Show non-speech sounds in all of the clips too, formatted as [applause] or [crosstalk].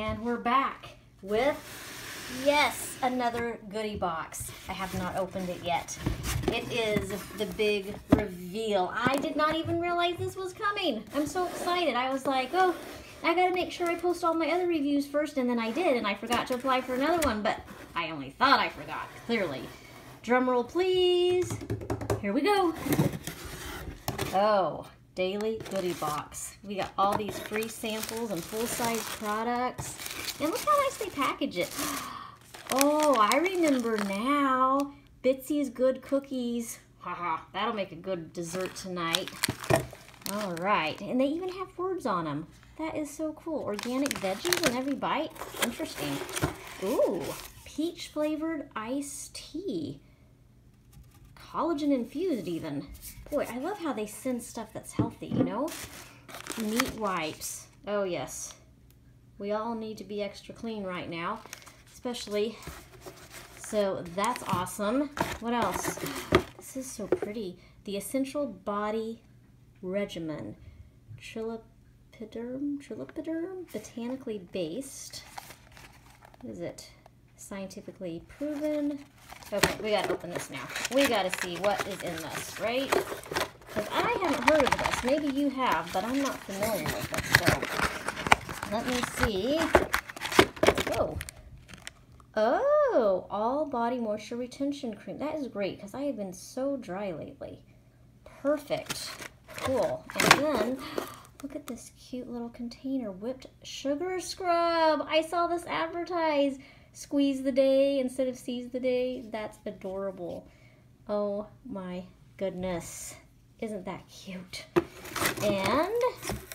And we're back with, yes, another goodie box. I have not opened it yet. It is the big reveal. I did not even realize this was coming. I'm so excited. I was like, oh, I gotta make sure I post all my other reviews first, and then I did, and I forgot to apply for another one, but I only thought I forgot, clearly. Drum roll, please. Here we go. Oh, daily goodie box. We got all these free samples and full-size products. And look how nice they package it. [gasps] Oh, I remember now. Bitsy's Good Cookies. Haha, that'll make a good dessert tonight. All right, and they even have words on them. That is so cool. Organic veggies in every bite. Interesting. Ooh, peach flavored iced tea. Collagen infused even. Boy, I love how they send stuff that's healthy, you know? Neat wipes. Oh, yes. We all need to be extra clean right now, especially. So that's awesome. What else? This is so pretty. The Essential Body Regimen. Trilipiderm, Trilipiderm, botanically based. What is it? Scientifically proven. Okay, we gotta open this now. We gotta see what is in this, right? Because I haven't heard of this. Maybe you have, but I'm not familiar with it. So let me see. Whoa. Oh, all body moisture retention cream. That is great because I have been so dry lately. Perfect. Cool. And then look at this cute little container. Whipped sugar scrub. I saw this advertised squeeze the day instead of seize the day. That's adorable. Oh my goodness. Isn't that cute? And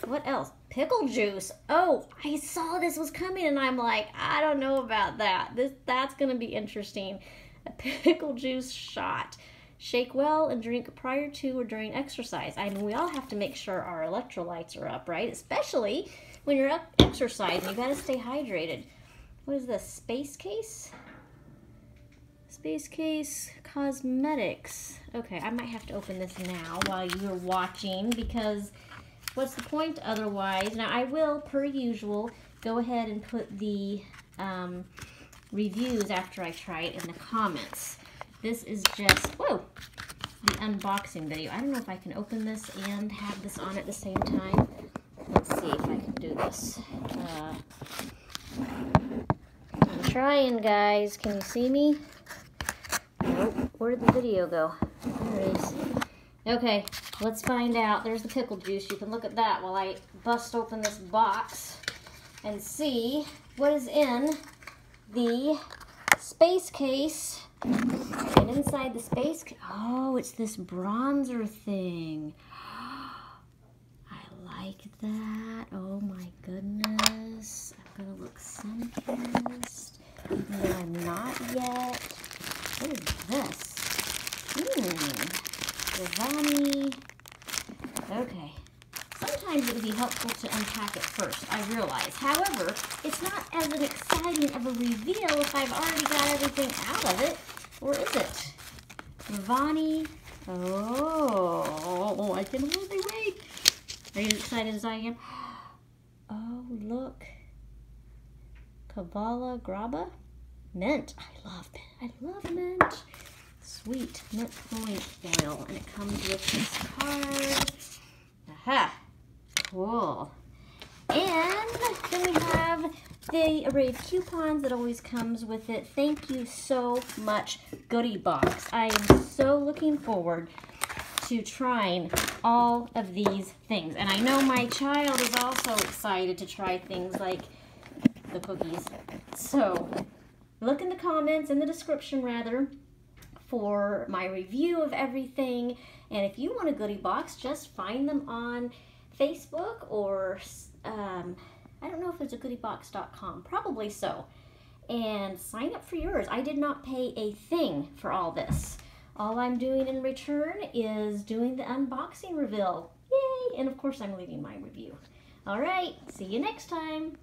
what else? Pickle juice. Oh, I saw this was coming and I'm like, I don't know about that. This That's going to be interesting. A [laughs] pickle juice shot. Shake well and drink prior to or during exercise. I mean, we all have to make sure our electrolytes are up, right? Especially when you're up exercising. You got to stay hydrated. What is this? Space case? Space case cosmetics. Okay, I might have to open this now while you're watching because what's the point otherwise? Now, I will, per usual, go ahead and put the um, reviews after I try it in the comments. This is just, whoa, the unboxing video. I don't know if I can open this and have this on at the same time. Let's see if I can do this. Uh, trying, guys. Can you see me? Nope. Where did the video go? There it is. Okay, let's find out. There's the pickle juice. You can look at that while I bust open this box and see what is in the space case. And inside the space case, oh, it's this bronzer thing. [gasps] I like that. Oh my goodness. I'm gonna look sun-kissed. No, not yet. What is this? Hmm. Revani. Okay. Sometimes it would be helpful to unpack it first, I realize. However, it's not as an exciting of a reveal if I've already got everything out of it. Or is it? Revani. Oh, I can hardly wait. Are you as excited as I am? [gasps] Oh, look. Kavala Graha? Mint. I love mint. I love mint. Sweet mint flowing oil. And it comes with this card. Aha. Cool. And then we have the array of coupons that always comes with it. Thank you so much, Goodie Box. I am so looking forward to trying all of these things. And I know my child is also excited to try things like the cookies. So look in the comments, in the description rather, for my review of everything. And if you want a goodie box, just find them on Facebook or um, I don't know if there's a goodiebox.com. Probably so. And sign up for yours. I did not pay a thing for all this. All I'm doing in return is doing the unboxing reveal. Yay! And of course I'm leaving my review. All right, see you next time.